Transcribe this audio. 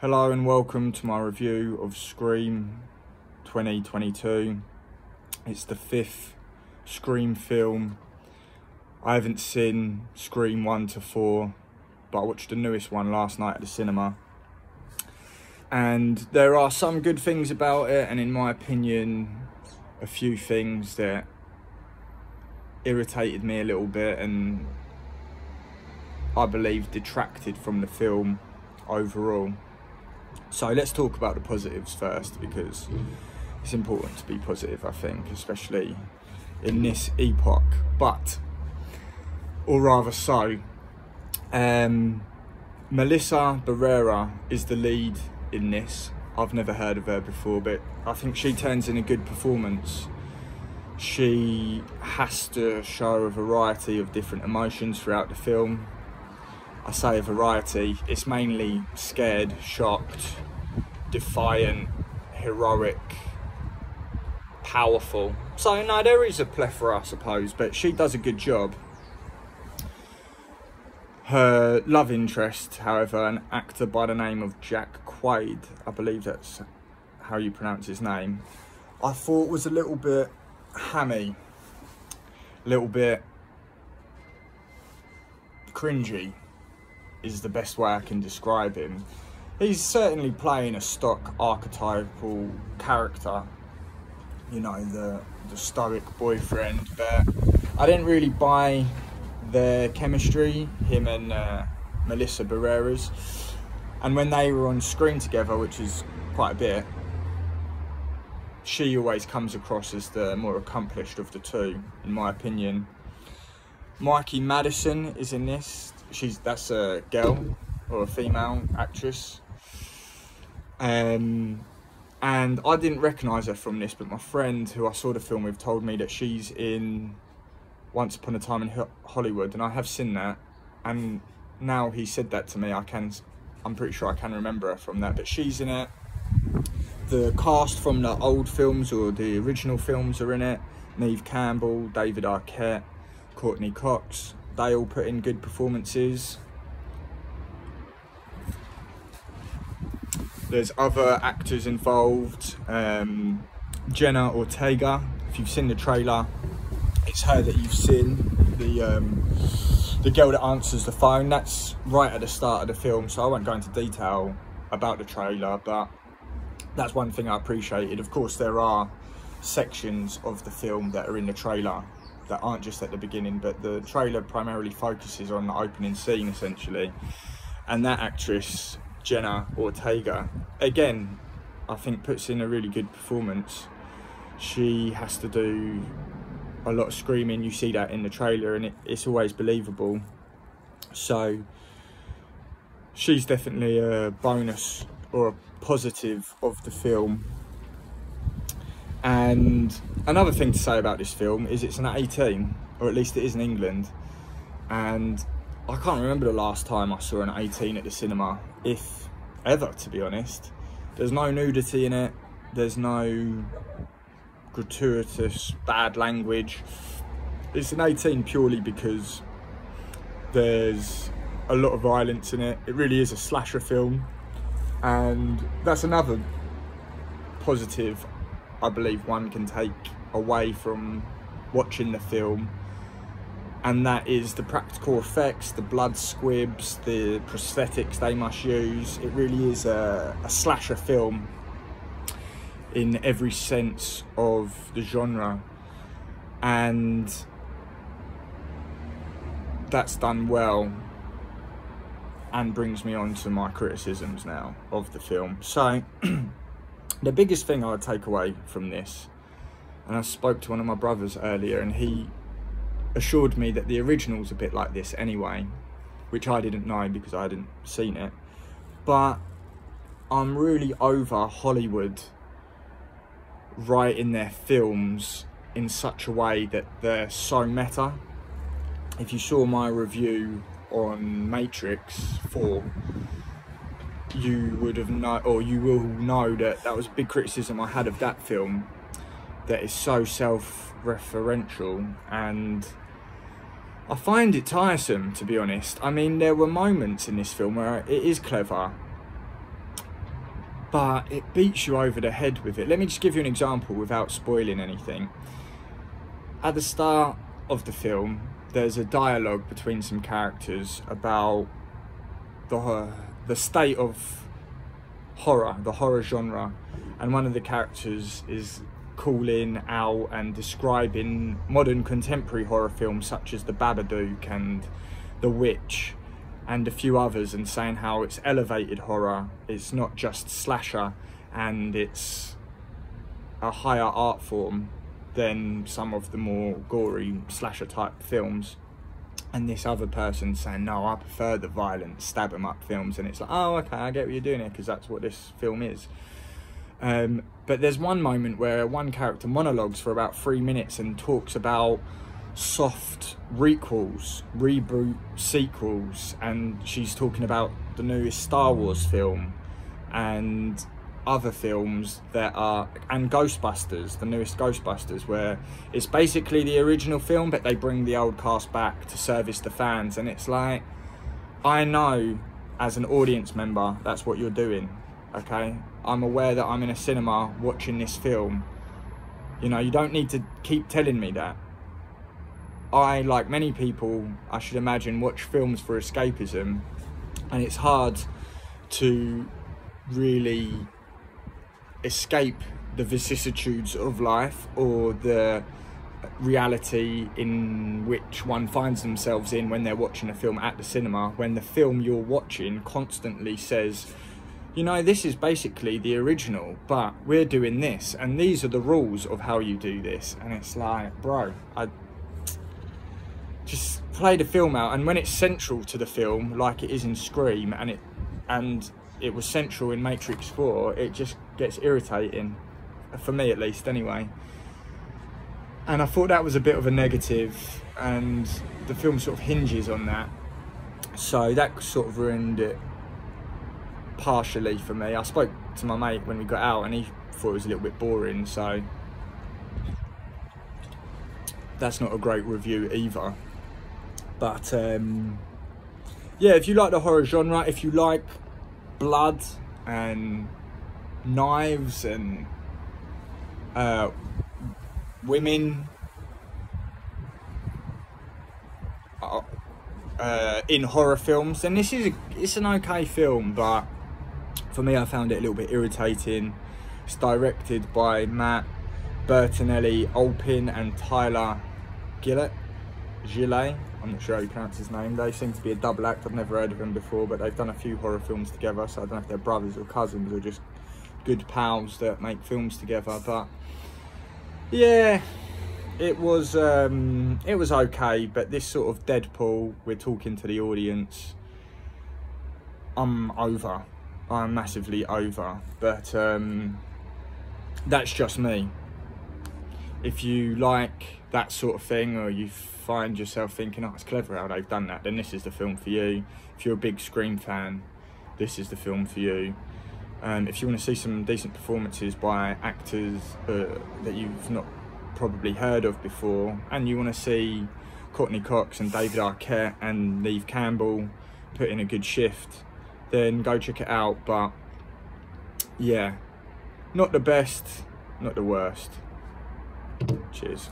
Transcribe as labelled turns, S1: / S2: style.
S1: Hello and welcome to my review of Scream 2022. It's the fifth Scream film. I haven't seen Scream 1 to 4, but I watched the newest one last night at the cinema. And there are some good things about it, and in my opinion, a few things that irritated me a little bit and I believe detracted from the film overall. So let's talk about the positives first because it's important to be positive, I think, especially in this epoch. But, or rather so, um, Melissa Barrera is the lead in this. I've never heard of her before, but I think she turns in a good performance. She has to show a variety of different emotions throughout the film. I say a variety, it's mainly scared, shocked, defiant, heroic, powerful. So, no, there is a plethora, I suppose, but she does a good job. Her love interest, however, an actor by the name of Jack Quaid, I believe that's how you pronounce his name, I thought was a little bit hammy, a little bit cringy is the best way I can describe him. He's certainly playing a stock archetypal character, you know, the, the stoic boyfriend, but I didn't really buy their chemistry, him and uh, Melissa Barrera's. And when they were on screen together, which is quite a bit, she always comes across as the more accomplished of the two, in my opinion. Mikey Madison is in this. She's that's a girl or a female actress. Um, and I didn't recognise her from this, but my friend who I saw the film with told me that she's in Once Upon a Time in Hollywood, and I have seen that. And now he said that to me, I can, I'm pretty sure I can remember her from that. But she's in it. The cast from the old films or the original films are in it. Neve Campbell, David Arquette, Courteney Cox. They all put in good performances. There's other actors involved. Um, Jenna Ortega, if you've seen the trailer, it's her that you've seen. The um, the girl that answers the phone. That's right at the start of the film, so I won't go into detail about the trailer, but that's one thing I appreciated. Of course, there are sections of the film that are in the trailer that aren't just at the beginning, but the trailer primarily focuses on the opening scene essentially. And that actress, Jenna Ortega, again, I think puts in a really good performance. She has to do a lot of screaming, you see that in the trailer, and it, it's always believable. So, she's definitely a bonus or a positive of the film. And another thing to say about this film is it's an 18, or at least it is in England. And I can't remember the last time I saw an 18 at the cinema, if ever, to be honest. There's no nudity in it, there's no gratuitous bad language. It's an 18 purely because there's a lot of violence in it. It really is a slasher film. And that's another positive I believe one can take away from watching the film and that is the practical effects, the blood squibs, the prosthetics they must use. It really is a, a slasher film in every sense of the genre and that's done well and brings me on to my criticisms now of the film. So the biggest thing I'd take away from this, and I spoke to one of my brothers earlier, and he assured me that the original's a bit like this anyway, which I didn't know because I hadn't seen it. But I'm really over Hollywood writing their films in such a way that they're so meta. If you saw my review on Matrix 4, you would have know, or you will know that that was a big criticism I had of that film. That is so self-referential, and I find it tiresome to be honest. I mean, there were moments in this film where it is clever, but it beats you over the head with it. Let me just give you an example without spoiling anything. At the start of the film, there's a dialogue between some characters about the the state of horror, the horror genre, and one of the characters is calling out and describing modern contemporary horror films such as The Babadook and The Witch and a few others and saying how it's elevated horror, it's not just slasher, and it's a higher art form than some of the more gory slasher type films. And this other person saying, no, I prefer the violent stab 'em up films. And it's like, oh, okay, I get what you're doing here because that's what this film is. Um, but there's one moment where one character monologues for about three minutes and talks about soft requels, reboot sequels, and she's talking about the newest Star Wars film and other films that are and Ghostbusters, the newest Ghostbusters, where it's basically the original film, but they bring the old cast back to service the fans, and it's like I know as an audience member that's what you're doing. Okay, I'm aware that I'm in a cinema watching this film. You know, you don't need to keep telling me that I, like many people, I should imagine, watch films for escapism, and it's hard to really escape the vicissitudes of life or the reality in which one finds themselves in when they're watching a film at the cinema when the film you're watching constantly says you know this is basically the original but we're doing this and these are the rules of how you do this. And it's like bro i just play the film out and when it's central to the film like it is in scream and it and it was central in matrix 4 it just gets irritating for me at least anyway. And i thought that was a bit of a negative and the film sort of hinges on that. So that sort of ruined it partially for me. I spoke to my mate when we got out and he thought it was a little bit boring so that's not a great review either. But um, yeah, if you like the horror genre, if you like blood and knives and uh, women uh, uh, in horror films, And this is a, it's an okay film. But for me, I found it a little bit irritating. It's directed by Matt Bettinelli Olpin and Tyler Gillett. Gillet. I'm not sure how you pronounce his name. They seem to be a double act. I've never heard of them before, but they've done a few horror films together. So I don't know if they're brothers or cousins or just good pals that make films together. But yeah, it was um, it was okay. But this sort of Deadpool, we're talking to the audience. I'm over. I'm massively over. But um, that's just me. If you like that sort of thing, or you find yourself thinking, oh, it's clever how they've done that, then this is the film for you. If you're a big Scream fan, this is the film for you. Um, if you want to see some decent performances by actors uh, that you've not probably heard of before, and you want to see Courteney Cox and David Arquette and Neve Campbell put in a good shift, then go check it out. But yeah, not the best, not the worst. Cheers.